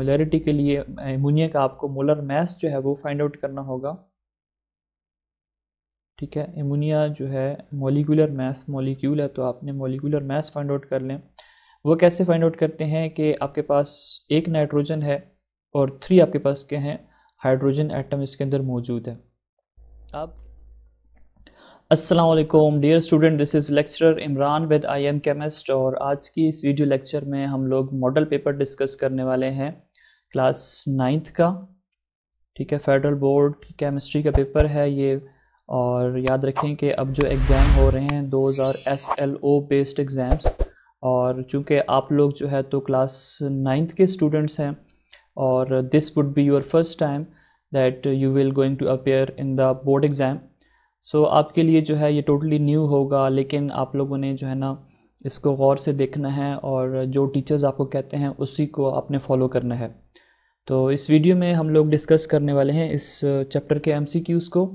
Molarity के लिए ammonia का आपको मोलर मैस जो है वो फाइंड आउट करना होगा। ठीक है? एमोनिया जो है मोलिकुलर मैस मोलिक्यूल है तो आपने मोलिकुलर मैस फाइंड आउट कर लें। वो कैसे फाइंड आउट करते हैं कि आपके पास एक नाइट्रोजन है और थ्री आपके पास क्या हैं हाइड्रोजन एटम इसके अंदर मौजूद है। अब Aslam dear student this is lecturer Imran with I am chemist और आज की इस वीडियो लेक्चर में हम लोग मॉडल पेपर डिस्कस करने वाले हैं। क्लास नाइन्थ का, ठीक है, फेडरल बोर्ड की केमिस्ट्री का पेपर है ये, और याद रखें कि अब जो एग्ज़ाम हो रहे हैं, दो हज़ार S L O based exams और चूँकि आप लोग जो है तो क्लास नाइन्थ के स्टूडेंट्स हैं, और this would be your first time that you will going to appear in the board exam so आपके लिए जो है ये टोटली न्यू होगा, लेकिन आप लोगों ने जो है ना इसको गौर से देखना है, और जो टीचर्स आपको कहते हैं उसी को आपने फॉलो करना है। तो इस वीडियो में हम लोग डिस्कस करने वाले हैं इस चैप्टर के एम को।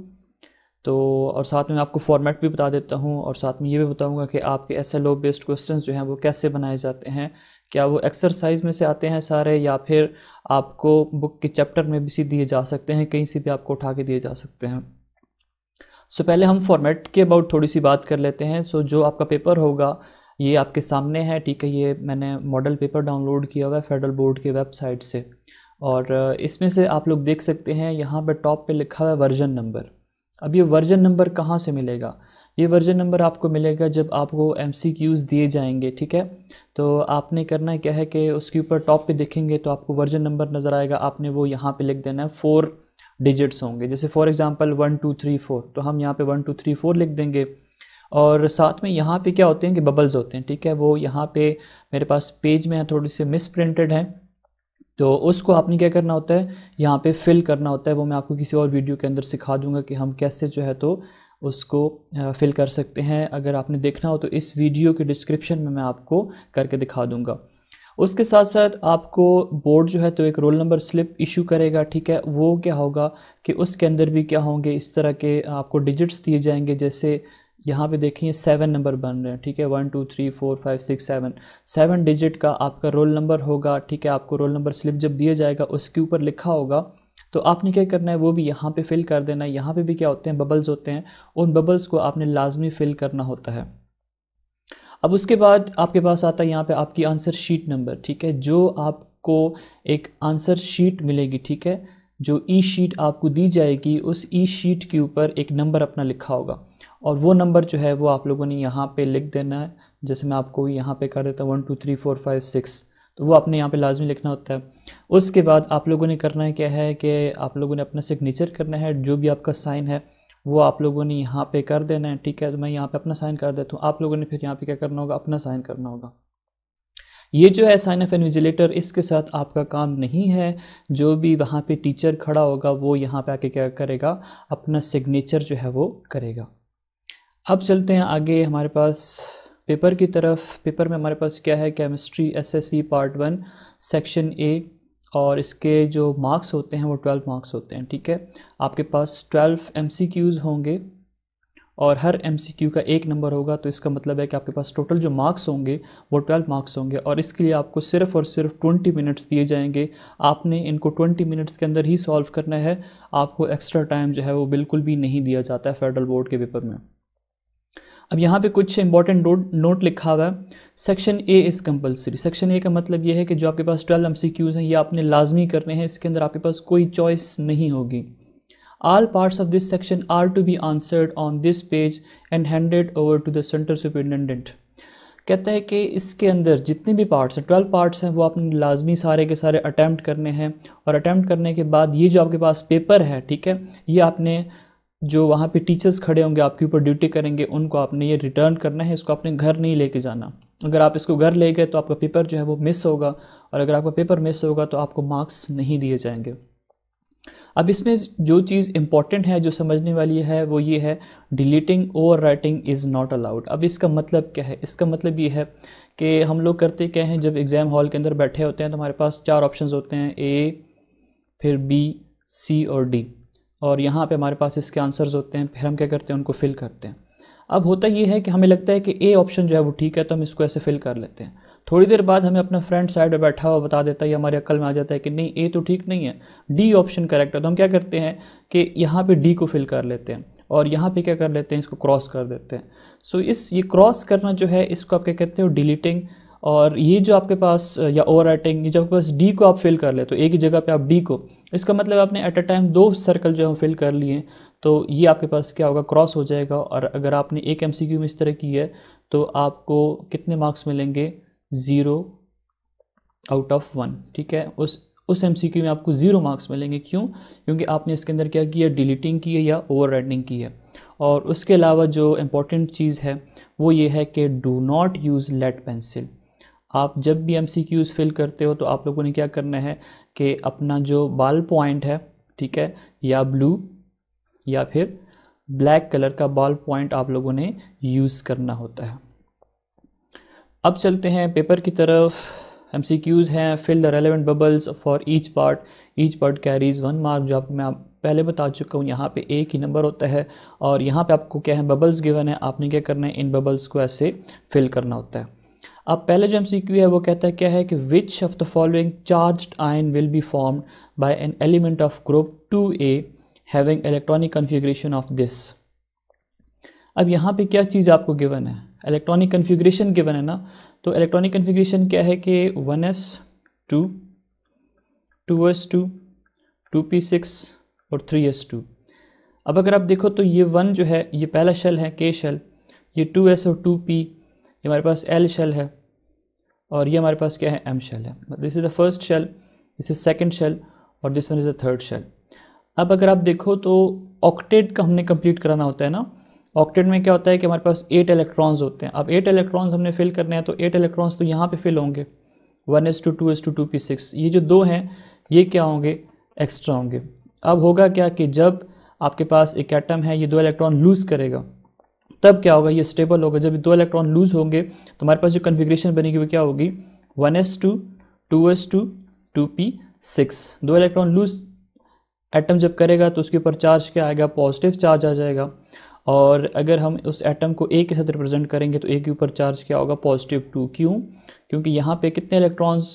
तो और साथ में आपको फॉर्मेट भी बता देता हूँ और साथ में ये भी बताऊँगा कि आपके एस एल बेस्ड क्वेश्चन जो हैं वो कैसे बनाए जाते हैं क्या वो एक्सरसाइज में से आते हैं सारे या फिर आपको बुक के चैप्टर में भी सी दिए जा सकते हैं कहीं से भी आपको उठा के दिए जा सकते हैं। सो so, पहले हम फॉर्मेट के अबाउट थोड़ी सी बात कर लेते हैं। सो so, जो आपका पेपर होगा ये आपके सामने है ठीक है ये मैंने मॉडल पेपर डाउनलोड किया हुआ है फेडरल बोर्ड की वेबसाइट से। और इसमें से आप लोग देख सकते हैं, यहाँ पर टॉप पे लिखा हुआ है वर्जन नंबर। अब ये वर्जन नंबर कहाँ से मिलेगा? ये वर्जन नंबर आपको मिलेगा जब आपको एम दिए जाएँगे, ठीक है? तो आपने करना क्या है कि उसके ऊपर टॉप पे देखेंगे तो आपको वर्जन नंबर नज़र आएगा। आपने वो यहाँ पे लिख देना है फोर डिजिट्स होंगे। जैसे for example one two three four तो हम यहाँ पे वन टू थ्री फोर लिख देंगे। और साथ में यहाँ पे क्या होते हैं कि बबल्स होते हैं, ठीक है? वो यहाँ पे मेरे पास पेज में है, थोड़ी सी मिस प्रिंटेड है। तो उसको आपने क्या करना होता है? यहाँ पे फिल करना होता है। वो मैं आपको किसी और वीडियो के अंदर सिखा दूँगा कि हम कैसे जो है तो उसको फिल कर सकते हैं। अगर आपने देखना हो तो इस वीडियो के डिस्क्रिप्शन में मैं आपको करके दिखा दूँगा। उसके साथ साथ आपको बोर्ड जो है तो एक रोल नंबर स्लिप इशू करेगा, ठीक है? वो क्या होगा कि उसके अंदर भी क्या होंगे? इस तरह के आपको डिजिट्स दिए जाएँगे। जैसे यहाँ पे देखिए सेवन नंबर बन रहे हैं, ठीक है? One two three four five six seven seven digit का आपका रोल नंबर होगा, ठीक है? आपको रोल नंबर स्लिप जब दिया जाएगा, उसके ऊपर लिखा होगा तो आपने क्या करना है? वो भी यहाँ पे फिल कर देना है। यहाँ पे भी क्या होते हैं? बबल्स होते हैं। उन बबल्स को आपने लाजमी फिल करना होता है। अब उसके बाद आपके पास आता है यहाँ पे आपकी आंसर शीट नंबर ठीक है? जो आपको एक आंसर शीट मिलेगी, ठीक है? जो ई शीट आपको दी जाएगी, उस ई शीट के ऊपर एक नंबर अपना लिखा होगा। और वो नंबर जो है वो आप लोगों ने यहाँ पे लिख देना है। जैसे मैं आपको यहाँ पे कर देता हूँ, one, two, three, four, five, six. तो वो आपने यहाँ पे लाजमी लिखना होता है। उसके बाद आप लोगों ने करना है क्या है कि आप लोगों ने अपना सिग्नेचर करना है। जो भी आपका साइन है, वो आप लोगों ने यहाँ पे कर देना है, ठीक है? तो मैं यहाँ पे अपना साइन कर देता हूँ। आप लोगों ने फिर यहाँ पे क्या करना होगा? अपना साइन करना होगा। ये जो है साइन ऑफ़ एनविजिलेटर इसके साथ आपका काम नहीं है। जो भी वहाँ पे टीचर खड़ा होगा, वो यहाँ पे आके क्या करेगा? अपना सिग्नेचर जो है वो करेगा। अब चलते हैं आगे हमारे पास पेपर की तरफ़। पेपर में हमारे पास क्या है? Chemistry SSC part one section A और इसके जो मार्क्स होते हैं, वो ट्वेल्व मार्क्स होते हैं, ठीक है? आपके पास ट्वेल्व एम होंगे, और हर एमसीक्यू का एक नंबर होगा तो इसका मतलब है कि आपके पास टोटल जो मार्क्स होंगे, वो ट्वेल्व मार्क्स होंगे, और इसके लिए आपको सिर्फ़ और सिर्फ़ ट्वेंटी मिनट्स दिए जाएँगे। आपने इनको ट्वेंटी मिनट्स के अंदर ही सॉल्व करना है, आपको एक्स्ट्रा टाइम जो है वो बिल्कुल भी नहीं दिया जाता है फेडरल बोर्ड के पेपर में। अब यहाँ पे कुछ इंपॉर्टेंट नोट नोट लिखा हुआ है। Section A is compulsory section A का मतलब ये है कि जो आपके पास ट्वेल्व एम हैं, ये आपने लाजमी करने हैं, इसके अंदर आपके पास कोई चॉइस नहीं होगी। All parts of this section are to be answered on this page and handed over to the centre superintendent कहता है कि इसके अंदर जितने भी पार्ट्स हैं ट्वेल्व पार्ट्स हैं, वो आपने लाजमी सारे के सारे अटैम्प्ट करने हैं। और अटैम्प्ट करने के बाद ये जो आपके पास पेपर है, ठीक है, ये आपने जो वहाँ पे टीचर्स खड़े होंगे, आपके ऊपर ड्यूटी करेंगे, उनको आपने ये रिटर्न करना है, इसको अपने घर नहीं लेके जाना। अगर आप इसको घर ले गए तो आपका पेपर जो है वो मिस होगा, और अगर आपका पेपर मिस होगा तो आपको मार्क्स नहीं दिए जाएँगे। अब इसमें जो चीज़ इंपॉर्टेंट है, जो समझने वाली है, वो ये है deleting over writing is not allowed अब इसका मतलब क्या है? इसका मतलब ये है कि हम लोग करते क्या हैं, जब एग्ज़ाम हॉल के अंदर बैठे होते हैं तो हमारे पास चार ऑप्शन होते हैं ए फिर बी सी और डी और यहाँ पे हमारे पास इसके आंसर्स होते हैं फिर हम क्या करते हैं उनको फिल करते हैं। अब होता ये है कि हमें लगता है कि ए ऑप्शन जो है वो ठीक है तो हम इसको ऐसे फिल कर लेते हैं। थोड़ी देर बाद हमें अपना फ्रेंड साइड में बैठा हुआ बता देता है या हमारे अक्ल में आ जाता है कि नहीं ए तो ठीक नहीं है डी ऑप्शन करेक्ट है तो हम क्या करते हैं कि यहाँ पे डी को फिल कर लेते हैं और यहाँ पे क्या कर लेते हैं इसको क्रॉस कर देते हैं। सो so, इस ये क्रॉस करना जो है इसको आप क्या कहते हो डिलीटिंग और ये जो आपके पास या ओवर राइटिंग ये जो आपके पास डी को आप फिल कर ले तो एक ही जगह पे आप डी को, इसका मतलब आपने एट अ टाइम दो सर्कल जो है फिल कर लिए तो ये आपके पास क्या होगा? क्रॉस हो जाएगा और अगर आपने एक MCQ में इस तरह की है तो आपको कितने मार्क्स मिलेंगे? ज़ीरो आउट ऑफ़ वन ठीक है? उस उस एमसीक्यू में आपको ज़ीरो मार्क्स मिलेंगे। क्यों? क्योंकि आपने इसके अंदर क्या किया? डिलीटिंग की है या ओवर की है। और उसके अलावा जो इम्पोर्टेंट चीज़ है, वो ये है कि do not use lead pencil आप जब भी एम फिल करते हो तो आप लोगों ने क्या करना है कि अपना जो बाल पॉइंट है, ठीक है, या ब्लू या फिर ब्लैक कलर का बाल पॉइंट आप लोगों ने यूज़ करना होता है। अब चलते हैं पेपर की तरफ़। एम सी क्यूज़ हैं fill the relevant bubbles for each part each part carries one mark जो आप, मैं पहले बता चुका हूँ, यहाँ पे एक ही नंबर होता है। और यहाँ पे आपको क्या है बबल्स गिवन है। आपने क्या करना है, इन बबल्स को ऐसे फिल करना होता है। अब पहले जो एम है, वो कहता है, क्या है कि which of the following charge ion will be formed by an element of group two A having electronic configuration of this अब यहाँ पे क्या चीज़ आपको गिवन है? इलेक्ट्रॉनिक कन्फिग्रेशन गिवन है ना? तो इलेक्ट्रॉनिक कन्फिग्रेशन क्या है कि one S two two S two two P six और थ्री एस टू अब अगर आप देखो तो ये वन जो है, ये पहला शेल है के शेल ये टू एस और टू पी ये हमारे पास एल शेल है और ये हमारे पास क्या है? एम शेल है। This is the first shell this is second shell और this one is the third shell अब अगर आप देखो तो ऑक्टेट का हमने कंप्लीट कराना होता है ना? ऑक्टेट में क्या होता है कि हमारे पास एट इलेक्ट्रॉन्स होते हैं। अब एट इलेक्ट्रॉन्स हमने फिल करने हैं तो एट इलेक्ट्रॉन्स तो यहाँ पे फिल होंगे। One S two two S two two P six ये जो दो हैं, ये क्या होंगे? एक्स्ट्रा होंगे। अब होगा क्या कि जब आपके पास एक एटम है, ये दो इलेक्ट्रॉन लूज़ करेगा। तब क्या होगा? ये स्टेबल होगा। जब दो इलेक्ट्रॉन लूज होंगे तो हमारे पास जो कन्फिग्रेशन बनेगी, वो क्या होगी? One S two two S two two P six दो इलेक्ट्रॉन लूज एटम जब करेगा तो उसके ऊपर चार्ज क्या आएगा? पॉजिटिव चार्ज आ जाएगा। और अगर हम उस एटम को ए के साथ रिप्रेजेंट करेंगे तो ए के ऊपर चार्ज क्या होगा? पॉजिटिव टू क्यों? क्योंकि यहाँ पे कितने इलेक्ट्रॉन्स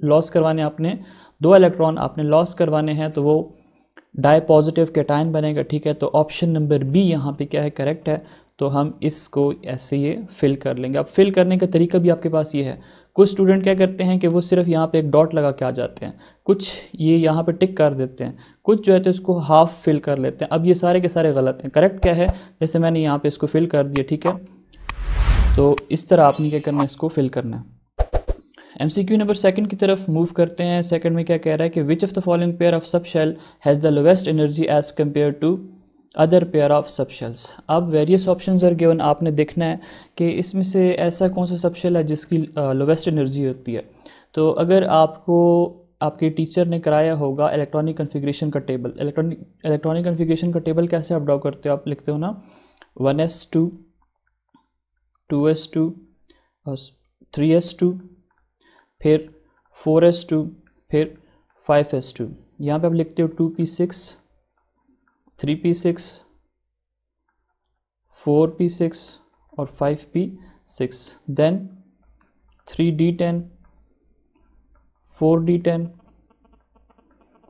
लॉस करवाने आपने? दो इलेक्ट्रॉन आपने लॉस करवाने हैं तो वो डाई पॉजिटिव कैटाइन बनेगा, ठीक है? तो ऑप्शन नंबर बी यहाँ पे क्या है? करेक्ट है। तो हम इसको ऐसे ये फिल कर लेंगे। अब फिल करने का तरीका भी आपके पास ये है। कुछ स्टूडेंट क्या करते हैं कि वो सिर्फ़ यहाँ पे एक डॉट लगा के आ जाते हैं। कुछ ये यहाँ पे टिक कर देते हैं। कुछ जो है तो इसको हाफ़ फिल कर लेते हैं। अब ये सारे के सारे गलत हैं। करेक्ट क्या है? जैसे मैंने यहाँ पे इसको फिल कर दिया, ठीक है? तो इस तरह आपने क्या करना है? इसको फिल करना है। M C Q number second की तरफ़ मूव करते हैं। सेकंड में क्या कह रहा है कि which of the following pair of sub shell has the lowest energy as compared to other pair of sub shells अब वेरियस ऑप्शन आर गिवन आपने देखना है कि इसमें से ऐसा कौन सा सब शेल है जिसकी लोवेस्ट एनर्जी होती है। तो अगर आपको, आपके टीचर ने कराया होगा इलेक्ट्रॉनिक कन्फिग्रेशन का टेबल इलेक्ट्रॉनिक इलेक्ट्रॉनिक कन्फिग्रेशन का टेबल कैसे आप ड्रॉ करते हो? आप लिखते हो ना one S two two S two three S two फिर फोर एस टू फिर फाइव एस टू यहाँ पर आप लिखते हो two P six, three P six, four P six और five P six. Then three D ten, four D ten,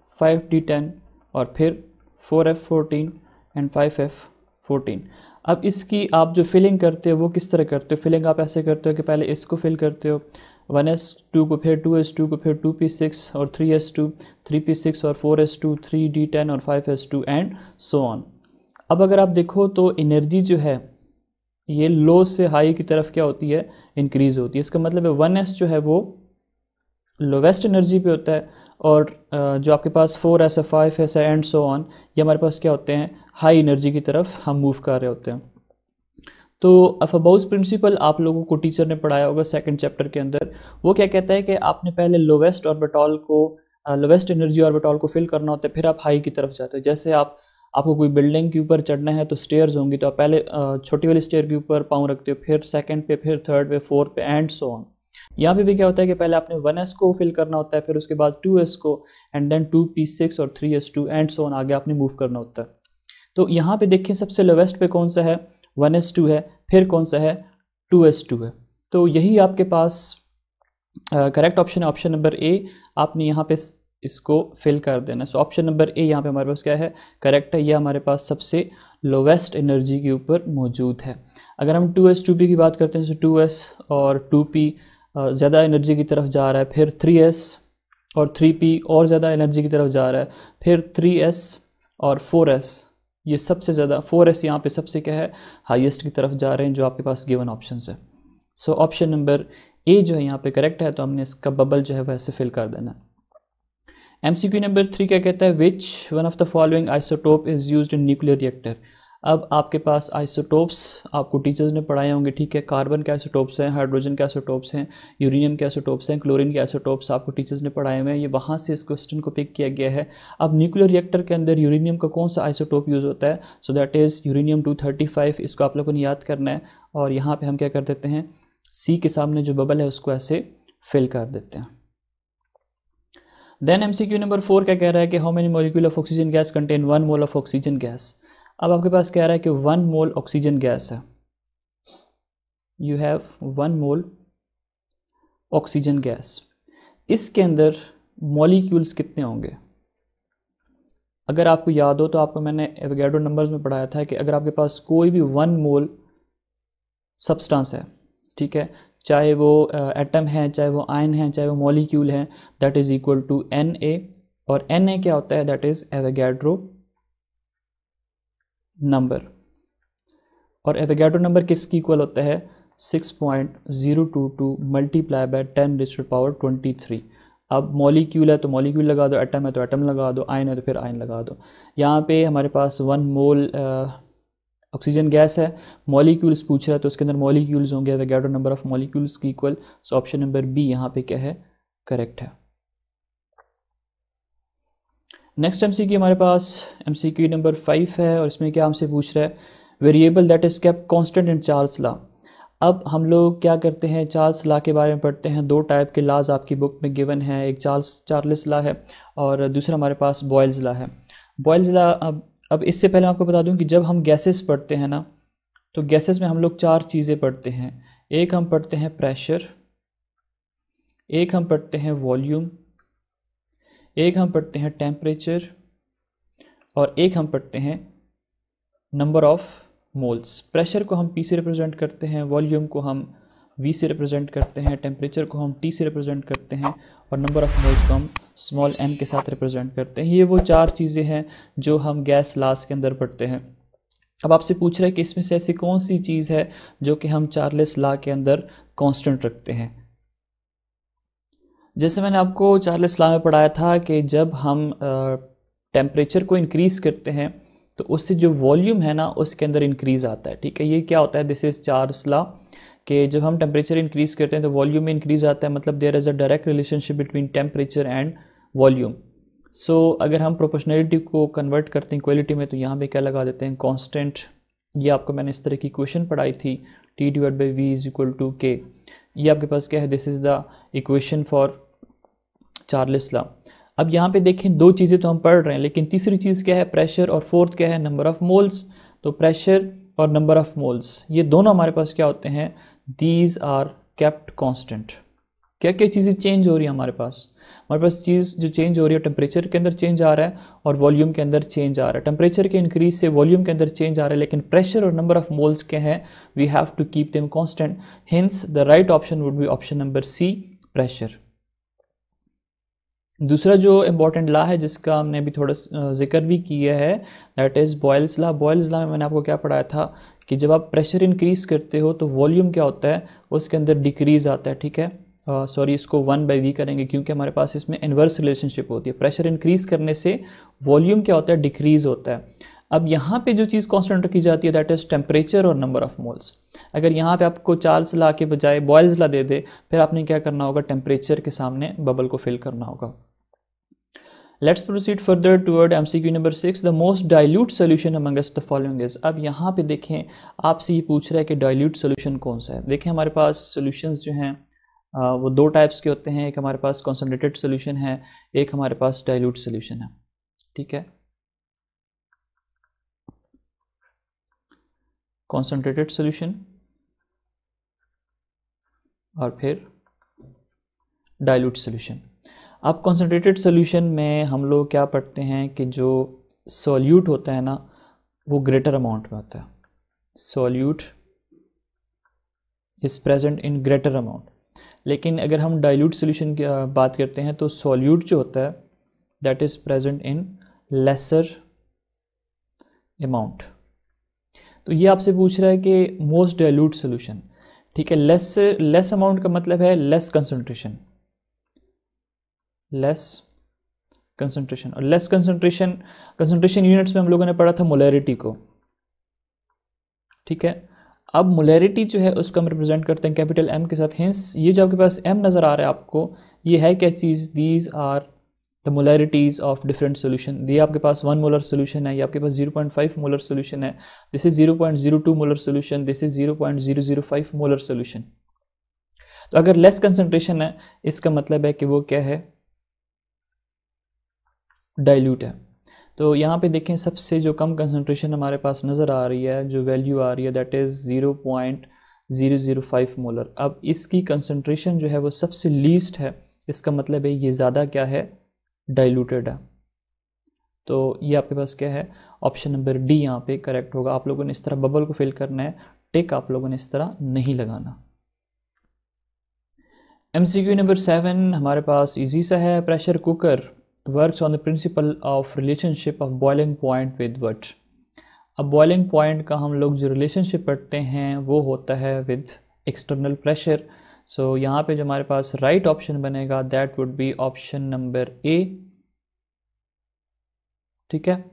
five D ten और फिर four F fourteen and five F fourteen. अब इसकी आप जो फिलिंग करते हो वो किस तरह करते हो? फिलिंग आप ऐसे करते हो कि पहले इसको फिल करते हो वन एस टू को फिर टू एस टू को फिर टू पी सिक्स और three S two, three P six और four S two, three D ten और five S two and so on. अब अगर आप देखो तो एनर्जी जो है, ये लो से हाई की तरफ़ क्या होती है? इंक्रीज़ होती है। इसका मतलब है वन एस जो है वो लोवेस्ट एनर्जी पे होता है और जो आपके पास फोर एस है, फाइव एस है एंड सो ऑन, ये हमारे पास क्या होते हैं? हाई एनर्जी की तरफ़ हम मूव कर रहे होते हैं। तो अफबाउस प्रिंसिपल आप लोगों को टीचर ने पढ़ाया होगा सेकंड चैप्टर के अंदर। वो क्या कहता है कि आपने पहले लोवेस्ट ऑर्बिटॉल को लोवेस्ट एनर्जी ऑर्बिटॉल को फिल करना होता है, फिर आप हाई की तरफ़ जाते हो। जैसे आप, आपको कोई बिल्डिंग के ऊपर चढ़ना है तो स्टेयर्स होंगी तो आप पहले छोटी वाली स्टेयर के ऊपर पाँव रखते हो, फिर सेकंड पे, फिर थर्ड पे फोर्थ पे एंड सो ऑन यहाँ पे भी क्या होता है कि पहले आपने वन एस को फिल करना होता है, फिर उसके बाद टू एस को and then two P six और three S two and so on आगे आपने मूव करना होता है। तो यहाँ पे देखिए सबसे लोवेस्ट पे कौन सा है? वन एस टू है, फिर कौन सा है? टू एस टू है। तो यही आपके पास करेक्ट ऑप्शन है। ऑप्शन नंबर ए आपने यहाँ पे इसको फिल कर देना। सो ऑप्शन नंबर ए यहाँ पे हमारे पास क्या है? करेक्ट है। ये हमारे पास सबसे लोवेस्ट एनर्जी के ऊपर मौजूद है। अगर हम टू एस टू पी की बात करते हैं तो टू एस और टू पी ज़्यादा एनर्जी की तरफ़ जा रहा है। फिर थ्री एस और थ्री पी और ज़्यादा एनर्जी की तरफ़ जा रहा है। फिर थ्री एस और फोर एस। ये सबसे ज़्यादा फोर एस यहाँ पर सबसे क्या है? हाईएस्ट की तरफ़ जा रहे हैं जो आपके पास गिवन ऑप्शन है। सो ऑप्शन नंबर ए जो है यहाँ पे करेक्ट है तो हमने इसका बबल जो है वह वैसे फिल कर देना M C Q number three क्या कहता है? Which one of the following isotope is use in nuclear reactor अब आपके पास आइसोटोप्स आपको टीचर्स ने पढ़ाए होंगे, ठीक है? कार्बन के आइसोटोप्स हैं हाइड्रोजन के आइसोटोप्स हैं यूरेनियम के आइसोटोप्स हैं क्लोरीन के आइसोटोप्स आपको टीचर्स ने पढ़ाए हुए हैं। ये वहाँ से इस क्वेश्चन को पिक किया गया है। अब न्यूक्लियर रिएक्टर के अंदर यूरेनियम का कौन सा आइसोटोप यूज़ होता है? So that is uranium two thirty five इसको आप लोगों ने याद करना है। और यहाँ पर हम क्या कर देते हैं? सी के सामने जो बबल है, उसको ऐसे फिल कर देते हैं। Then M C Q number four क्या कह रहा है कि how many molecule of oxygen gas contain one mole of oxygen gas अब आपके पास कह रहा है कि वन मोल ऑक्सीजन गैस है। You have one mole oxygen gas इसके अंदर मॉलिक्यूल्स कितने होंगे? अगर आपको याद हो तो आपको मैंने एवगैडो नंबर्स में पढ़ाया था कि अगर आपके पास कोई भी वन मोल सब्सटेंस है, ठीक है, चाहे वो एटम है, चाहे वो आयन है, चाहे वो मॉलिक्यूल है that is equal to N A और एन ए क्या होता है? That is Avogadro number. और एवेगैडो नंबर किसकी इक्वल होता है? Six point zero two two multiply by ten raise to power twenty three अब मॉलिक्यूल है तो मॉलिक्यूल लगा दो एटम है तो एटम लगा दो आयन है तो फिर आयन लगा दो। यहाँ पे हमारे पास वन मोल ऑक्सीजन गैस है। मॉलिक्यूल्स पूछ रहा है तो उसके अंदर मॉलिक्यूल्स होंगे। वेगैडो नंबर ऑफ़ मॉलिक्यूल्स की equal so option number B यहाँ पे क्या है? करेक्ट है। नेक्स्ट एमसीक्यू हमारे पास एमसीक्यू नंबर फाइव है और इसमें क्या हमसे पूछ रहा है? Variable that is kept constant in Charles law अब हम लोग क्या करते हैं? चार्ल्स ला के बारे में पढ़ते हैं। दो टाइप के लाज आपकी बुक में गिवन है। एक चार्ल्स चार्ल्स ला है और दूसरा हमारे पास बॉयल्स ला है। बॉयल्स ला अब अब इससे पहले आपको बता दूँ कि जब हम गैसेस पढ़ते हैं ना तो गैसेस में हम लोग चार चीज़ें पढ़ते हैं। एक हम पढ़ते हैं प्रेशर एक हम पढ़ते हैं वॉल्यूम एक हम पढ़ते हैं टेम्परेचर और एक हम पढ़ते हैं नंबर ऑफ़ मोल्स प्रेशर को हम पी से रिप्रेजेंट करते हैं वॉल्यूम को हम वी से रिप्रेजेंट करते हैं टेम्परेचर को हम टी से रिप्रेजेंट करते हैं और नंबर ऑफ़ मोल्स को हम स्मॉल एन के साथ रिप्रेजेंट करते हैं। ये वो चार चीज़ें हैं जो हम गैस लास के अंदर पढ़ते हैं। अब आपसे पूछ रहे हैं कि इसमें से ऐसी कौन सी चीज़ है जो कि हम चार्लेस ला के अंदर कांस्टेंट रखते हैं? जैसे मैंने आपको चार्ल्स ला में पढ़ाया था कि जब हम टेम्परेचर को इंक्रीज़ करते हैं तो उससे जो वॉल्यूम है ना, उसके अंदर इंक्रीज़ आता है, ठीक है? ये क्या होता है? दिस इज़ चार्ल्स ला कि जब हम टेम्परेचर इंक्रीज़ करते हैं तो वॉल्यूम में इंक्रीज़ आता है मतलब there is a direct relationship between temperature and volume so अगर हम प्रोपोर्शनलिटी को कन्वर्ट करते हैं क्वालिटी में तो यहाँ पे क्या लगा देते हैं? कॉन्स्टेंट ये आपको मैंने इस तरह की क्वेश्चन पढ़ाई थी T divide by V is equal to K ये आपके पास क्या है? This is the equation for Charles law अब यहाँ पे देखें, दो चीज़ें तो हम पढ़ रहे हैं, लेकिन तीसरी चीज़ क्या है? प्रेशर और फोर्थ क्या है? नंबर ऑफ़ मोल्स तो प्रेशर और नंबर ऑफ़ मोल्स ये दोनों हमारे पास क्या होते हैं? दीज आर केप्ट कॉन्स्टेंट क्या क्या चीज़ें चेंज हो रही है हमारे पास? हमारे पास चीज़ जो चेंज हो रही है टेम्परेचर के अंदर चेंज आ रहा है और वॉल्यूम के अंदर चेंज आ रहा है। टेम्परेचर के इंक्रीज से वॉल्यूम के अंदर चेंज आ रहा है, लेकिन प्रेशर और नंबर ऑफ़ मोल्स के हैं? We have to keep them constant hence the right option would be option number C pressure दूसरा जो इंपॉर्टेंट ला है जिसका हमने अभी थोड़ा ज़िक्र भी किया है that is Boyle's law Boyle's law में मैंने आपको क्या पढ़ाया था कि जब आप प्रेशर इंक्रीज़ करते हो तो वॉल्यूम क्या होता है? उसके अंदर डिक्रीज़ आता है ठीक है? सॉरी uh, इसको वन बाई वी करेंगे क्योंकि हमारे पास इसमें इन्वर्स रिलेशनशिप होती है। प्रेशर इंक्रीज़ करने से वॉल्यूम क्या होता है? डिक्रीज़ होता है। अब यहाँ पे जो चीज़ कांस्टेंट रखी जाती है दैट इज़ टेम्परेचर और नंबर ऑफ़ मोल्स अगर यहाँ पे आपको चार्ल्स ला के बजाय बॉयल्स ला दे दे फिर आपने क्या करना होगा? टेम्परेचर के सामने बबल को फिल करना होगा। Let's proceed further toward M C Q number six the most dilute solution amongst the following is अब यहाँ पे देखें, आपसे ये पूछ रहा है कि डाइल्यूट सोल्यूशन कौन सा है? देखें हमारे पास सोल्यूशंस जो हैं वो दो टाइप्स के होते हैं। एक हमारे पास कॉन्सनट्रेटेड सोल्यूशन है, एक हमारे पास डाइल्यूट सोल्यूशन है। ठीक है? कॉन्सनट्रेटेड सोल्यूशन और फिर डाइल्यूट सोल्यूशन अब कॉन्सेंट्रेटेड सोल्यूशन में हम लोग क्या पढ़ते हैं कि जो सॉल्यूट होता है ना, वो ग्रेटर अमाउंट में होता है। Solute is present in greater amount लेकिन अगर हम डाइल्यूट सोल्यूशन की बात करते हैं तो सॉल्यूट जो होता है that is present in lesser amount तो ये आपसे पूछ रहा है कि मोस्ट डाइल्यूट सोल्यूशन ठीक है लेस लेस अमाउंट का मतलब है लेस कंसंट्रेशन लेस कंसंट्रेशन और लेस कंसंट्रेशन कंसंट्रेशन यूनिट्स में हम लोगों ने पढ़ा था मोलैरिटी को। ठीक है? अब मोलैरिटी जो है उसको हम रिप्रेजेंट करते हैं कैपिटल एम के साथ। हिंस ये जो आपके पास एम नज़र आ रहा है आपको, ये है क्या चीज़? These are the molarities of different solution ये आपके पास वन मोलर सोल्यूशन है, ये आपके पास zero point five molar solution है। This is zero point zero two molar solution this is zero point zero zero five molar solution तो अगर less concentration है, इसका मतलब है कि वो क्या है? डाइल्यूट है। तो यहाँ पे देखें, सबसे जो कम कंसनट्रेशन हमारे पास नज़र आ रही है, जो वैल्यू आ रही है that is zero point zero zero five molar अब इसकी कंसनट्रेशन जो है वो सबसे लीस्ट है। इसका मतलब है ये ज़्यादा क्या है? डाइल्यूटेड है। तो ये आपके पास क्या है? ऑप्शन नंबर डी यहाँ पे करेक्ट होगा। आप लोगों ने इस तरह बबल को फिल करना है। टिक आप लोगों ने इस तरह नहीं लगाना। M C Q number seven हमारे पास इजी सा है। Pressure cooker works on the principle of relationship of boiling point with what अब बॉइलिंग पॉइंट का हम लोग जो रिलेशनशिप पढ़ते हैं, वो होता है विद एक्सटर्नल प्रेशर सो यहाँ पे जो हमारे पास right ऑप्शन बनेगा that would be option number A ठीक है?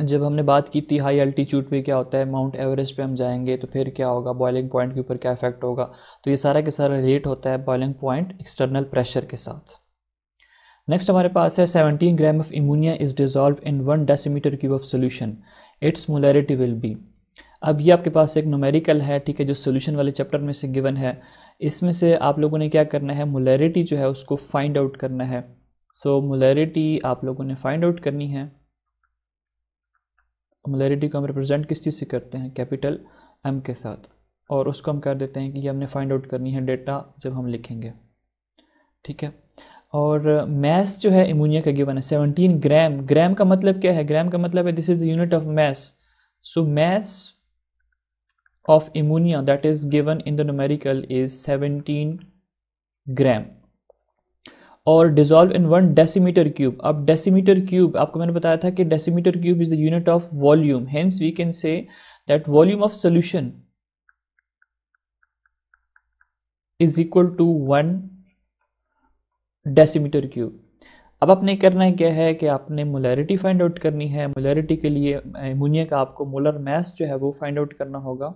जब हमने बात की थी हाई अल्टीट्यूड पे क्या होता है माउंट एवरेस्ट पे हम जाएँगे तो फिर क्या होगा? बॉइलिंग पॉइंट के ऊपर क्या इफ़ेक्ट होगा? तो ये सारा के सारा रिलेट होता है बॉइलिंग पॉइंट एक्सटर्नल प्रेशर के साथ। नेक्स्ट हमारे पास है 17 gram of ammonia is dissolve in one decimetre cube of solution its molarity will be अब ये आपके पास एक नोमेरिकल है ठीक है जो सोल्यूशन वाले चैप्टर में से गिवन है। इसमें से आप लोगों ने क्या करना है? मोलरिटी जो है उसको फाइंड आउट करना है। सो so, मोलरिटी आप लोगों ने फाइंड आउट करनी है। मोलरिटी को हम रिप्रेजेंट किस चीज़ से करते हैं? कैपिटल एम के साथ। और उसको हम कर देते हैं कि ये हमने फाइंड आउट करनी है डेटा जब हम लिखेंगे। ठीक है? और मैस जो है इमोनिया का गिवन है सेवनटीन ग्राम ग्राम का मतलब क्या है? ग्राम का मतलब है this is the unit of mass so mass of ammonia that is given in the numerical is seventeen gram और dissolve in one decimetre cube अब डेसीमीटर क्यूब आपको मैंने बताया था कि decimetre cube is the unit of volume hence we can say that volume of solution is equal to one decimetre cube. अब आपने करना क्या है कि आपने मोलैरिटी फाइंड आउट करनी है। मोलैरिटी के लिए एमोनिया का आपको मोलर मैस जो है वो फाइंड आउट करना होगा।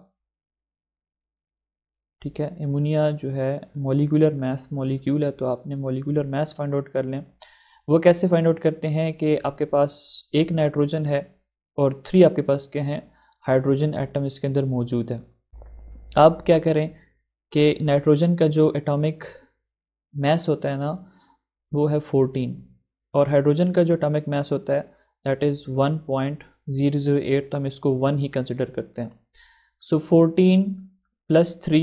ठीक है? एमोनिया जो है मोलिकुलर मैस मोलिक्यूल है तो आपने मोलिकुलर मैस फाइंड आउट कर लें। वो कैसे फाइंड आउट करते हैं कि आपके पास एक नाइट्रोजन है और थ्री आपके पास क्या हैं। हाइड्रोजन एटम इसके अंदर मौजूद है। अब क्या करें कि नाइट्रोजन का जो एटॉमिक मैस होता है ना वो है फोर्टीन और हाइड्रोजन का जो अटोमिक मास होता है that is one point zero zero eight तो हम इसको वन ही कंसिडर करते हैं। So fourteen plus three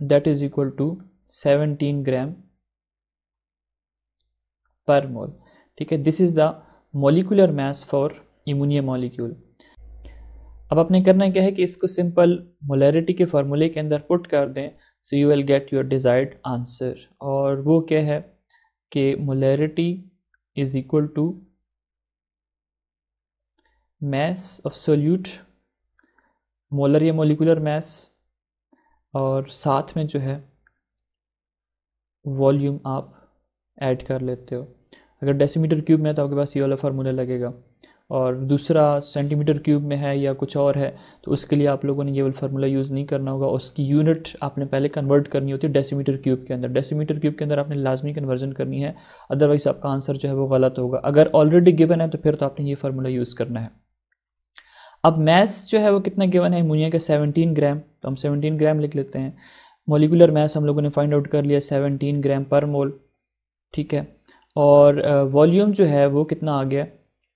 that is equal to seventeen gram per mole ठीक है this is the molecular mass for ammonia molecule अब आपने करना क्या है कि इसको सिंपल मोलरिटी के फार्मूले के अंदर पुट कर दें so you will get your desired answer और वो क्या है? कि molarity is equal to mass of solute molar या मोलिकुलर मैस और साथ में जो है वॉल्यूम आप ऐड कर लेते हो। अगर डेसीमीटर क्यूब में है तो आपके पास ये वाला फार्मूला लगेगा। और दूसरा सेंटीमीटर क्यूब में है या कुछ और है तो उसके लिए आप लोगों ने ये वाला फार्मूला यूज़ नहीं करना होगा। उसकी यूनिट आपने पहले कन्वर्ट करनी होती है डेसीमीटर क्यूब के अंदर। डेसीमीटर क्यूब के अंदर आपने लाजमी कन्वर्जन करनी है अदरवाइज़ आपका आंसर जो है वो गलत होगा। अगर ऑलरेडी गिवन है तो फिर तो आपने ये फार्मूला यूज़ करना है। अब मैथ्स जो है वो कितना गिवन है? मूनिया का सेवनटीन ग्राम तो हम सेवनटीन ग्राम लिख लेते हैं। मोलिकुलर मैथ्स हम लोगों ने फाइंड आउट कर लिया सेवनटीन ग्राम पर मोल ठीक है? और वॉल्यूम जो है वो कितना आ गया?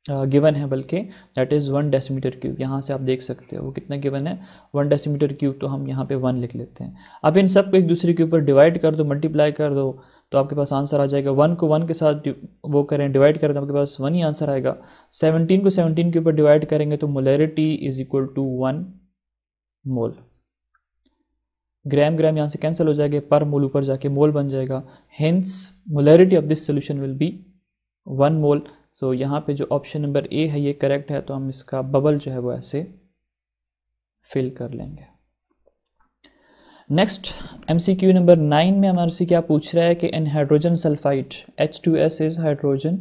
गिवन है बल्कि that is one decimetre cube यहाँ से आप देख सकते हो वो कितना गिवन है। वन डेसीमीटर क्यूब तो हम यहाँ पे वन लिख लेते हैं। अब इन सबको एक दूसरे के ऊपर डिवाइड कर दो मल्टीप्लाई कर दो तो आपके पास आंसर आ जाएगा। वन को वन के साथ वो करें डिवाइड करें तो आपके पास वन ही आंसर आएगा। सेवनटीन को सेवनटीन के ऊपर डिवाइड करेंगे तो molarity is equal to one mole gram gram यहाँ से कैंसिल हो जाएगा, पर मोल ऊपर जाके मोल बन जाएगा। Hence molarity of this solution will be one mole. So यहाँ पे जो ऑप्शन नंबर ए है, ये करेक्ट है तो हम इसका बबल जो है वो ऐसे फिल कर लेंगे। Next M C Q number nine में हमारे से क्या पूछ रहा है कि in hydrogen sulphide H two S is hydrogen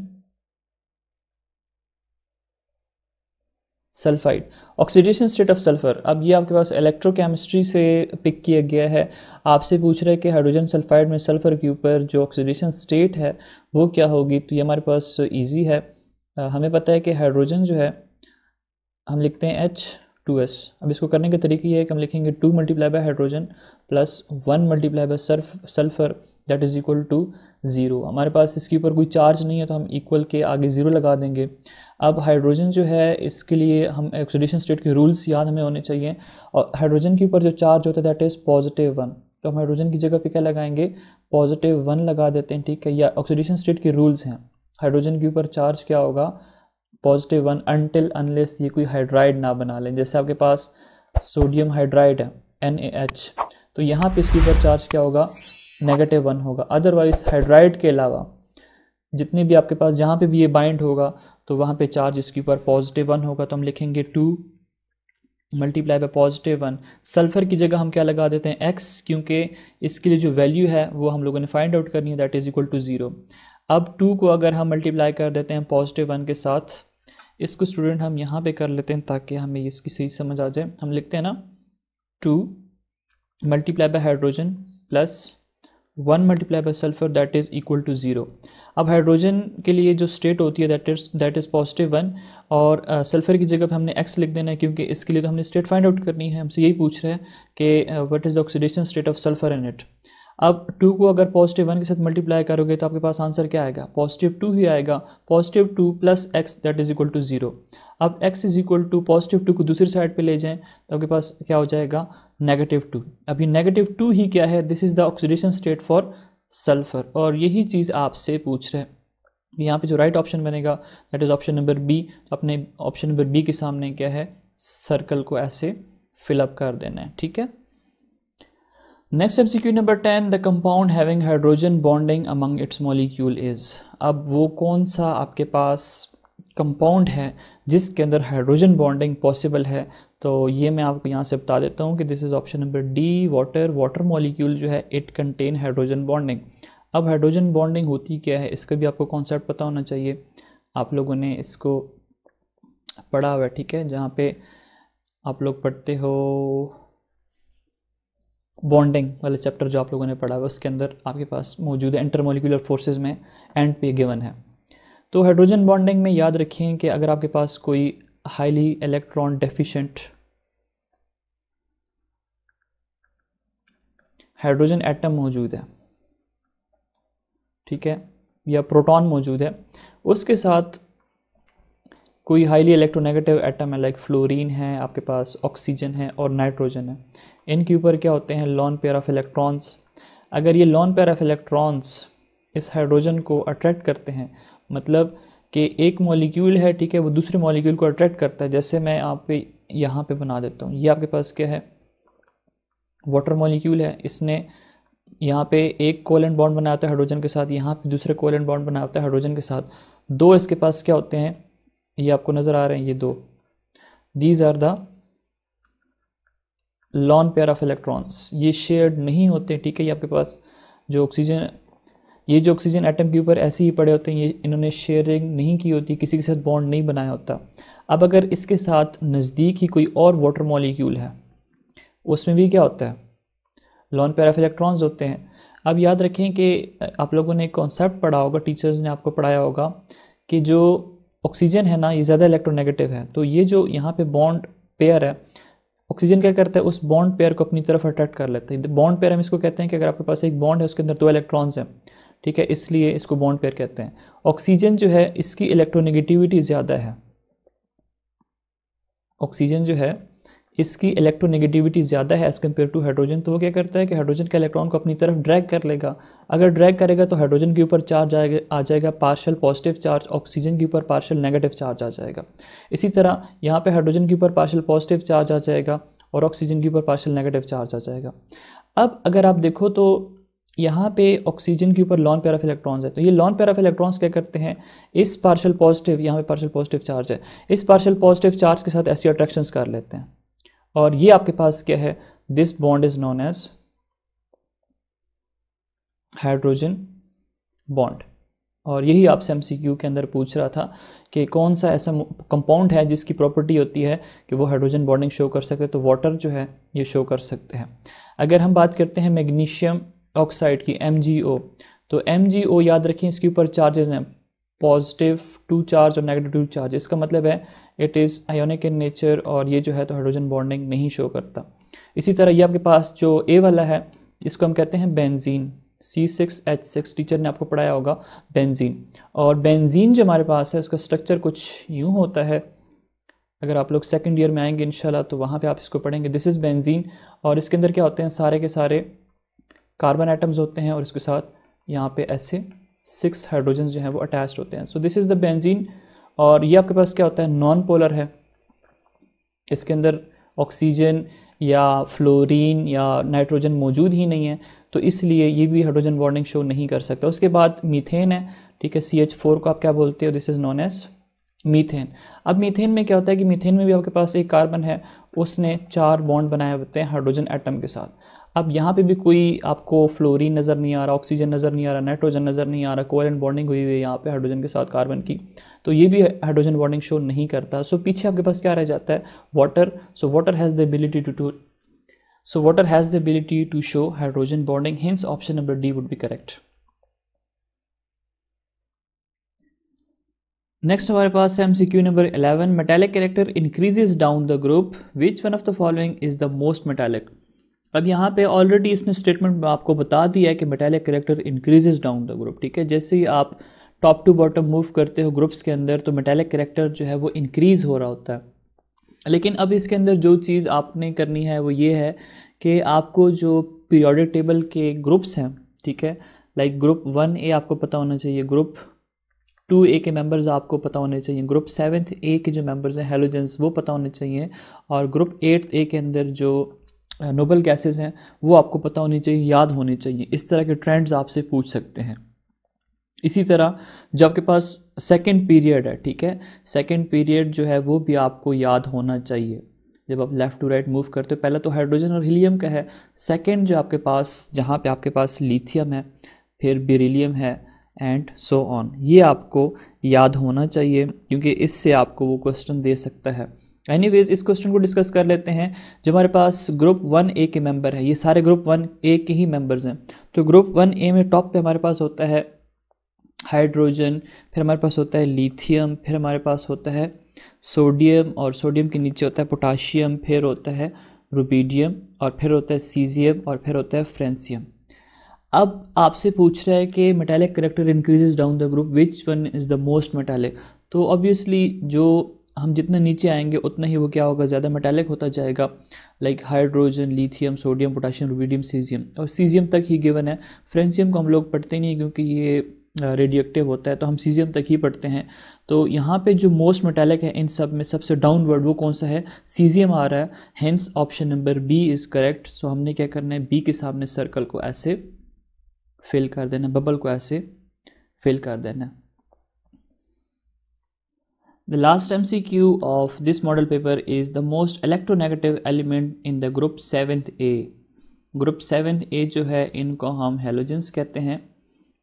sulphide oxidation state of sulphur अब ये आपके पास इलेक्ट्रोकेमिस्ट्री से पिक किया गया है। आपसे पूछ रहे हैं कि हाइड्रोजन सल्फाइड में सल्फ़र के ऊपर जो ऑक्सीडेशन स्टेट है, वो क्या होगी? तो ये हमारे पास इजी है। हमें पता है कि हाइड्रोजन जो है, हम लिखते हैं एच टू एस अब इसको करने के तरीके ये है कि हम लिखेंगे two multiply by hydrogen plus one multiply by sulphur that is equal to zero. हमारे पास इसके ऊपर कोई चार्ज नहीं है तो हम इक्वल के आगे ज़ीरो लगा देंगे। अब हाइड्रोजन जो है, इसके लिए हम ऑक्सीडेशन स्टेट के रूल्स याद हमें होने चाहिए। और हाइड्रोजन के ऊपर जो चार्ज होता है दैट इज़ पॉजिटिव वन तो हम हाइड्रोजन की जगह पे क्या लगाएँगे? पॉजिटिव वन लगा देते हैं, ठीक है? या ऑक्सीडेशन स्टेट के रूल्स हैं। हाइड्रोजन के ऊपर चार्ज क्या होगा? पॉजिटिव वन अनटिल अनलेस ये कोई हाइड्राइड ना बना लें। जैसे आपके पास सोडियम हाइड्राइड है एन तो यहाँ पे इसके ऊपर चार्ज क्या होगा? नेगेटिव वन होगा। अदरवाइज़ हाइड्राइड के अलावा, जितने भी आपके पास, जहाँ पे भी ये बाइंड होगा तो वहाँ पे चार्ज इसके ऊपर पॉजिटिव वन होगा। तो हम लिखेंगे two multiply by positive one sulphur की जगह हम क्या लगा देते हैं? एक्स क्योंकि इसके लिए जो वैल्यू है, वो हम लोगों ने फाइंड आउट करनी है that is equal to zero अब टू को अगर हम मल्टीप्लाई कर देते हैं पॉजिटिव वन के साथ, इसको स्टूडेंट हम यहाँ पे कर लेते हैं, ताकि हमें इसकी सही समझ आ जाए। हम लिखते हैं ना two multiply by hydrogen plus one multiply by sulphur that is equal to zero अब हाइड्रोजन के लिए जो स्टेट होती है that is that is positive one और सल्फ़र uh, की जगह पे हमने एक्स लिख देना है क्योंकि इसके लिए तो हमने स्टेट फाइंड आउट करनी है। हमसे यही पूछ रहे हैं कि what is the oxidation state of sulphur in it अब टू को अगर पॉजिटिव वन के साथ मल्टीप्लाई करोगे तो आपके पास आंसर क्या आएगा? पॉजिटिव टू ही आएगा। Positive two plus X that is equal to zero अब X is equal to positive two को दूसरी साइड पे ले जाएँ तो आपके पास क्या हो जाएगा? नेगेटिव टू अभी नेगेटिव टू ही क्या है? This is the oxidation state for sulphur और यही चीज़ आपसे पूछ रहे हैं। यहाँ पे जो राइट ऑप्शन बनेगा that is option number B अपने ऑप्शन नंबर बी के सामने क्या है? सर्कल को ऐसे फिलअप कर देना है। ठीक है? Next MCQ number ten the compound having hydrogen bonding among its molecule is अब वो कौन सा आपके पास कंपाउंड है जिसके अंदर हाइड्रोजन बॉन्डिंग पॉसिबल है? तो ये मैं आपको यहाँ से बता देता हूँ कि this is option number D water water molecule जो है इट कंटेन हाइड्रोजन बॉन्डिंग अब हाइड्रोजन बॉन्डिंग होती क्या है? इसका भी आपको कॉन्सेप्ट पता होना चाहिए। आप लोगों ने इसको पढ़ा हुआ है, ठीक है? जहाँ पे आप लोग पढ़ते हो बॉन्डिंग वाले चैप्टर जो आप लोगों ने पढ़ा है, उसके अंदर आपके पास मौजूद है इंटरमोलिकुलर फोर्सेज में एंड पे गिवन है। तो हाइड्रोजन बॉन्डिंग में याद रखें कि अगर आपके पास कोई highly electron deficient hydrogen atom मौजूद है, ठीक है, या प्रोटॉन मौजूद है, उसके साथ कोई हाईली इलेक्ट्रोनेगेटिव एटम है लाइक फ्लोरीन है, आपके पास ऑक्सीजन है और नाइट्रोजन है। इनके ऊपर क्या होते हैं? लॉन पेयर ऑफ़ इलेक्ट्रॉन्स अगर ये लॉन पेयर ऑफ़ इलेक्ट्रॉन्स इस हाइड्रोजन को अट्रैक्ट करते हैं मतलब कि एक मॉलिक्यूल है, ठीक है, वो दूसरे मॉलिक्यूल को अट्रैक्ट करता है, जैसे मैं आप पे, यहाँ पे बना देता हूँ। ये आपके पास क्या है? वाटर मॉलिक्यूल है। इसने यहाँ पे एक कोलेंट बॉन्ड बनाता है हाइड्रोजन के साथ, यहाँ पे दूसरे कोलेंट बॉन्ड बनाता है हाइड्रोजन के साथ। दो इसके पास क्या होते हैं? ये आपको नज़र आ रहे हैं, ये दो। These are the lone pair of electrons ये शेयर्ड नहीं होते, ठीक है, ये आपके पास जो ऑक्सीजन ये जो ऑक्सीजन एटम के ऊपर ऐसे ही पड़े होते हैं, ये इन्होंने शेयरिंग नहीं की होती, किसी के साथ बॉन्ड नहीं बनाया होता। अब अगर इसके साथ नज़दीक ही कोई और वाटर मॉलिक्यूल है, उसमें भी क्या होता है? लॉन पेयर ऑफ़ इलेक्ट्रॉन्स होते हैं। अब याद रखें कि आप लोगों ने एक कॉन्सेप्ट पढ़ा होगा टीचर्स ने आपको पढ़ाया होगा कि जो ऑक्सीजन है ना, ये ज़्यादा इलेक्ट्रोनेगेटिव है। तो ये जो यहाँ पे बॉन्ड पेयर है ऑक्सीजन क्या करता है? उस बॉन्ड पेयर को अपनी तरफ़ अट्रैक्ट कर लेता है। बॉन्ड पेयर हम इसको कहते हैं कि अगर आपके पास एक बॉन्ड है, उसके अंदर दो इलेक्ट्रॉन्स हैं, ठीक है? इसलिए इसको बॉन्ड पेयर कहते हैं। ऑक्सीजन जो है, इसकी इलेक्ट्रोनेगेटिविटी ज़्यादा है। ऑक्सीजन जो है इसकी इलेक्ट्रोनेगेटिविटी ज़्यादा है एज़ कंपेयर टू हाइड्रोजन तो वो क्या करता है कि हाइड्रोजन का इलेक्ट्रॉन को अपनी तरफ़ ड्रैग कर लेगा। अगर ड्रैग करेगा तो हाइड्रोजन के ऊपर चार्ज आएगा, आ जाएगा पार्शल पॉजिटिव चार्ज ऑक्सीजन के ऊपर पार्शल नेगेटिव चार्ज आ जाएगा। इसी तरह यहाँ पे हाइड्रोजन के ऊपर पार्शल पॉजिटिव चार्ज आ जाएगा और ऑक्सीजन के ऊपर पार्शल नेगेटिव चार्ज आ जाएगा। अब अगर आप देखो तो यहाँ पे ऑक्सीजन के ऊपर लॉन पेयर ऑफ़ इलेक्ट्रॉन्स है। तो ये लॉन पेयर ऑफ़ इलेक्ट्रॉन्स क्या करते हैं? इस पार्शल पॉजिटिव यहाँ पे पार्शल पॉजिटिव चार्ज है। इस पार्शल पॉजिटिव चार्ज के साथ ऐसी अट्रैक्शंस कर लेते हैं। और ये आपके पास क्या है? This bond is known as hydrogen bond और यही आपसे एमसीक्यू के अंदर पूछ रहा था कि कौन सा ऐसा कंपाउंड है जिसकी प्रॉपर्टी होती है कि वो हाइड्रोजन बॉन्डिंग शो कर सकते हैं तो वाटर जो है ये शो कर सकते हैं। अगर हम बात करते हैं मैग्नीशियम ऑक्साइड की एम तो एम याद रखें, इसके ऊपर चार्जेस हैं। पॉजिटिव टू चार्ज और नेगेटिव टू चार्ज इसका मतलब है it is ionic in nature और ये जो है तो हाइड्रोजन बॉन्डिंग नहीं शो करता। इसी तरह ये आपके पास जो ए वाला है, इसको हम कहते हैं benzene C six H six teacher ने आपको पढ़ाया होगा बेंजीन और बेंजीन जो हमारे पास है, उसका स्ट्रक्चर कुछ यूँ होता है। अगर आप लोग सेकेंड ईयर में आएँगे, इंशाल्लाह तो वहाँ पे आप इसको पढ़ेंगे। दिस इज़ बेंजीन और इसके अंदर क्या होते हैं, सारे के सारे कार्बन आइटम्स होते हैं और इसके साथ यहाँ पे ऐसे सिक्स हाइड्रोजन जो हैं वो अटैच्ड होते हैं। So this is the benzene और ये आपके पास क्या होता है? नॉन पोलर है। इसके अंदर ऑक्सीजन या फ्लोरीन या नाइट्रोजन मौजूद ही नहीं है तो इसलिए ये भी हाइड्रोजन बॉन्डिंग शो नहीं कर सकता। उसके बाद मीथेन है, ठीक है? सी एच फोर को आप क्या बोलते हो? This is known as methane अब मीथेन में क्या होता है कि मीथेन में भी आपके पास एक कार्बन है, उसने चार बॉन्ड बनाए होते हैं हाइड्रोजन एटम के साथ। अब यहाँ पे भी कोई आपको फ्लोरीन नज़र नहीं आ रहा ऑक्सीजन नज़र नहीं आ रहा नाइट्रोजन नज़र नहीं आ रहा कोवलेंट बॉन्डिंग हुई हुई है यहाँ पे हाइड्रोजन के साथ कार्बन की। तो ये भी हाइड्रोजन बॉन्डिंग शो नहीं करता। सो पीछे आपके पास क्या रह जाता है? Water so water has the ability to to so water has the ability to show hydrogen bonding hence option number D would be correct next हमारे पास है M C Q number eleven metallic character increases down the group which one of the following is the most metallic अब यहाँ पे already इसने statement में आपको बता दिया है कि metallic character increases down the group ठीक है? जैसे ही आप टॉप टू बॉटम मूव करते हो ग्रुप्स के अंदर तो मेटेलिक करेक्टर जो है वो इंक्रीज़ हो रहा होता है। लेकिन अब इसके अंदर जो चीज़ आपने करनी है वो ये है कि आपको जो पीरियोडिक टेबल के ग्रुप्स हैं, ठीक है? लाइक ग्रुप वन ए आपको पता होना चाहिए ग्रुप टू ए के मेंबर्स आपको पता होने चाहिए ग्रुप सेवन्थ ए के जो मेंबर्स हैं हेलोजेंस वो पता होने चाहिए, और ग्रुप एट्थ ए के अंदर जो नोबल गैसेस हैं, वो आपको पता होनी चाहिए, याद होनी चाहिए। इस तरह के ट्रेंड्स आपसे पूछ सकते हैं। इसी तरह जब आपके पास सेकेंड पीरियड है, ठीक है? सेकेंड पीरियड जो है, वो भी आपको याद होना चाहिए। जब आप लेफ़्ट टू राइट मूव करते हो, पहले तो हाइड्रोजन और हीलियम का है। सेकेंड जो आपके पास, जहाँ पे आपके पास लिथियम है, फिर बेरिलियम है एंड सो ऑन ये आपको याद होना चाहिए, क्योंकि इससे आपको वो क्वेश्चन दे सकता है। एनीवेज इस क्वेश्चन को डिस्कस कर लेते हैं। जो हमारे पास ग्रुप वन ए के मेंबर है, ये सारे ग्रुप वन ए के ही मेंबर्स हैं। तो ग्रुप वन ए में टॉप पे हमारे पास होता है हाइड्रोजन फिर हमारे पास होता है लिथियम फिर हमारे पास होता है सोडियम और सोडियम के नीचे होता है पोटाशियम फिर होता है रुबीडियम और फिर होता है सीजियम और फिर होता है फ्रेंसियम अब आपसे पूछ रहा है कि metallic character increases down the group which one is the most metallic तो ऑब्वियसली जो हम जितने नीचे आएँगे, उतना ही वो क्या होगा, ज़्यादा मेटालिक होता जाएगा like hydrogen lithium sodium potassium rubidium caesium और सीजियम तक ही गिवन है। फ्रेंसियम को हम लोग पढ़ते नहीं क्योंकि ये रेडिएक्टिव होता है तो हम सीजियम तक ही पढ़ते हैं। तो यहाँ पे जो मोस्ट मेटालिक है, इन सब में सबसे डाउनवर्ड वो कौन सा है? सीजियम आ रहा है। Hence option number B is correct so हमने क्या करना है? बी के सामने सर्कल को ऐसे फिल कर देना बबल को ऐसे फिल कर देना। The last MCQ of this model paper is the most electronegative element in the group 7th A. Group seven A जो है इनको हम हेलोजेंस कहते हैं।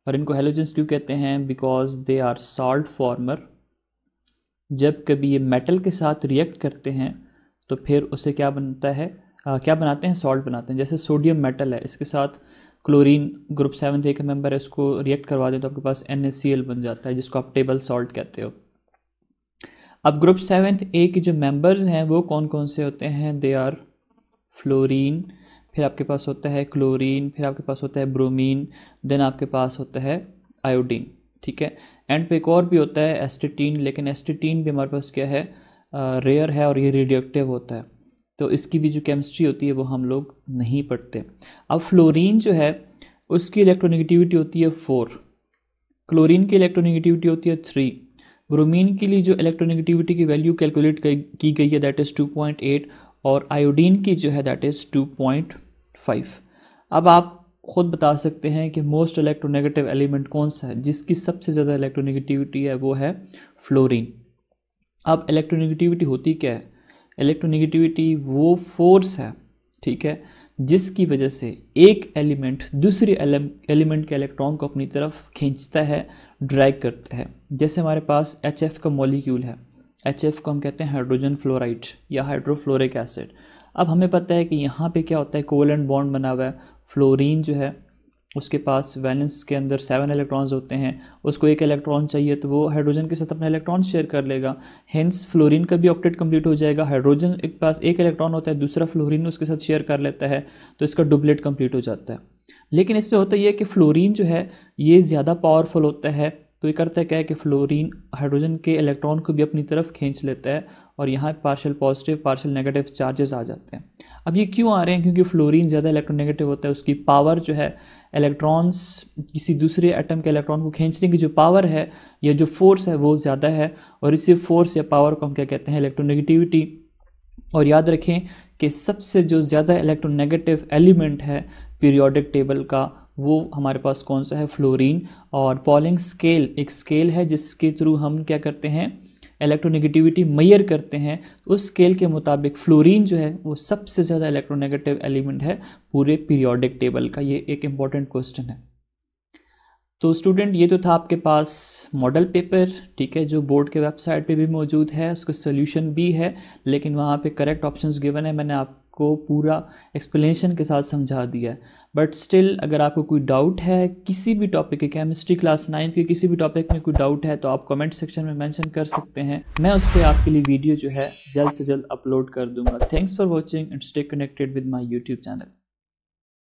और इनको हेलोजेंस क्यों कहते हैं? Because they are salt former जब कभी ये मेटल के साथ रिएक्ट करते हैं तो फिर उसे क्या बनता है? आ, क्या बनाते हैं? सॉल्ट बनाते हैं। जैसे सोडियम मेटल है इसके साथ क्लोरीन ग्रुप सेवन ए का मेंबर है इसको रिएक्ट करवा दें तो आपके पास एन बन जाता है जिसको आप टेबल सॉल्ट कहते हो। अब ग्रुप सेवेंथ ए के जो मेंबर्स हैं, वो कौन कौन से होते हैं? दे आर फ्लोरीन फिर आपके पास होता है क्लोरीन फिर आपके पास होता है ब्रोमीन देन आपके पास होता है आयोडीन ठीक है? एंड पे एक और भी होता है एस्टिटीन, लेकिन एस्टिटीन भी हमारे पास क्या है? रेयर है और ये रेडियोक्टिव होता है। तो इसकी भी जो केमिस्ट्री होती है, वो हम लोग नहीं पढ़ते। अब फ्लोरीन जो है, उसकी इलेक्ट्रोनिगेटिविटी होती है फोर क्लोरीन की इलेक्ट्रोनिगेटिविटी होती है थ्री ब्रोमीन के लिए जो इलेक्ट्रोनिगेटिविटी की वैल्यू कैलकुलेट की गई है that is two point eight और आयोडीन की जो है that is two point five अब आप ख़ुद बता सकते हैं कि मोस्ट इलेक्ट्रोनेगेटिव एलिमेंट कौन सा है, जिसकी सबसे ज़्यादा इलेक्ट्रोनेगेटिविटी है, वो है फ्लोरीन अब इलेक्ट्रोनेगेटिविटी होती क्या है? इलेक्ट्रोनेगेटिविटी वो फोर्स है, ठीक है जिसकी वजह से एक एलिमेंट दूसरे एलिमेंट के इलेक्ट्रॉन को अपनी तरफ़ खींचता है, ड्रैग करता है। जैसे हमारे पास एच का मॉलिक्यूल है। एच को हम कहते हैं हाइड्रोजन फ्लोराइड या हाइड्रोफ्लोरिक एसिड। अब हमें पता है कि यहाँ पे क्या होता है, कोवलेंट बॉन्ड बना हुआ है। फ्लोरीन जो है उसके पास वैलेंस के अंदर सेवन इलेक्ट्रॉन्स होते हैं। उसको एक इलेक्ट्रॉन चाहिए तो वो हाइड्रोजन के साथ अपना इलेक्ट्रॉन शेयर कर लेगा। हेंस फ्लोरीन का भी ऑक्टेट कंप्लीट हो जाएगा। हाइड्रोजन के पास एक इलेक्ट्रॉन होता है, दूसरा फ्लोरीन उसके साथ शेयर कर लेता है तो इसका डुबलेट कंप्लीट हो जाता है। लेकिन इसमें होता यह है कि फ्लोरीन जो है, ये ज़्यादा पावरफुल होता है तो ये करता है क्या है कि फ्लोरीन हाइड्रोजन के इलेक्ट्रॉन को भी अपनी तरफ़ खींच लेता है। और यहाँ partial positive partial negative charges आ जाते हैं। अब ये क्यों आ रहे हैं? क्योंकि फ्लोरीन ज़्यादा इलेक्ट्रोनेगेटिव होता है, उसकी पावर जो है इलेक्ट्रॉन्स किसी दूसरे एटम के इलेक्ट्रॉन को खींचने की जो पावर है, या जो फोर्स है, वो ज़्यादा है। और इसी फोर्स या पावर को हम क्या कहते हैं? इलेक्ट्रोनेगेटिविटी और याद रखें कि सबसे जो ज़्यादा इलेक्ट्रोनेगेटिव एलिमेंट है पीरियोडिक टेबल का, वो हमारे पास कौन सा है? फ्लोरीन और पॉलिंग स्केल एक स्केल है जिसके थ्रू हम क्या करते हैं? इलेक्ट्रोनेगेटिविटी मैयर करते हैं, उस स्केल के मुताबिक फ्लोरीन जो है, वो सबसे ज़्यादा इलेक्ट्रोनेगेटिव एलिमेंट है पूरे पीरियोडिक टेबल का। ये एक इंपॉर्टेंट क्वेश्चन है। तो स्टूडेंट ये तो था आपके पास मॉडल पेपर ठीक है, जो बोर्ड के वेबसाइट पे भी मौजूद है, उसका सोल्यूशन भी है, लेकिन वहाँ पे करेक्ट ऑप्शंस गिवन है, मैंने आप आपको पूरा एक्सप्लेनेशन के साथ समझा दिया है। बट स्टिल अगर आपको कोई डाउट है, किसी भी टॉपिक के केमिस्ट्री क्लास नाइन्थ के किसी भी टॉपिक में कोई डाउट है तो आप कमेंट सेक्शन में मेंशन कर सकते हैं। मैं उस पर आपके लिए वीडियो जो है, जल्द से जल्द अपलोड कर दूँगा। Thanks for watching and stay connected with my YouTube channel